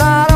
not